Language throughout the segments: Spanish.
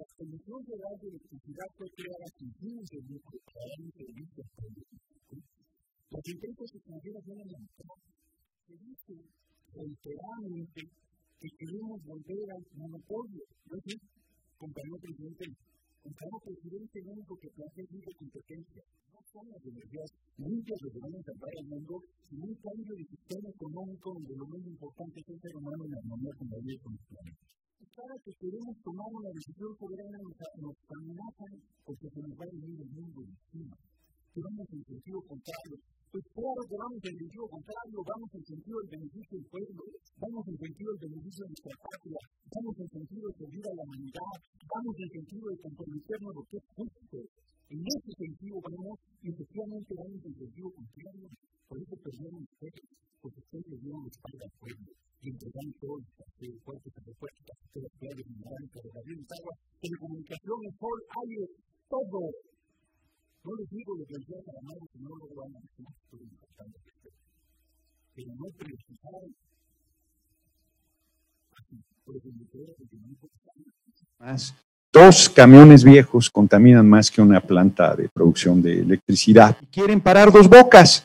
la Comisión Federal de Electricidad fue creada sin fines de lucro para dar un servicio público. Las empresas extranjeras vienen a se dice reiteradamente que queremos volver al monopolio. ¿No es cierto? Compañero presidente, compañero presidente, lo único que plantea es libre competencia. No son las energías limpias lo que van a salvar al mundo, sino un cambio de sistema económico donde lo más importante es el ser humano en armonía con la vida y con el planeta. Cada que queremos tomar una decisión soberana nos, amenazan porque se nos va a venir el mundo encima. Que vamos en sentido contrario. Pues claro que vamos en sentido contrario, vamos en sentido del beneficio del pueblo, vamos en sentido del beneficio de nuestra patria, vamos en sentido de servir a la humanidad, vamos en sentido de comprometernos lo que es justo. En ese sentido vamos y efectivamente vamos en sentido contrario. Por eso porque ustedes entregaron todo el cuerpo aeropuertos, carreteras, playas, minerales, ferrocarriles, agua, telecomunicaciones, sol, aire, todo. No les digo lo que les a la que no lo van a decir, es importante. Pero no precisaron más. Dos camiones viejos contaminan más que una planta de producción de electricidad. Quieren parar dos bocas.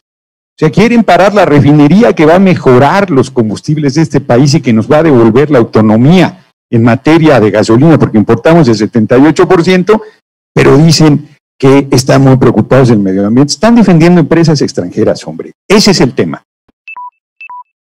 O sea, quieren parar la refinería que va a mejorar los combustibles de este país y que nos va a devolver la autonomía en materia de gasolina, porque importamos el 78%, pero dicen que están muy preocupados del medio ambiente. Están defendiendo empresas extranjeras, hombre. Ese es el tema.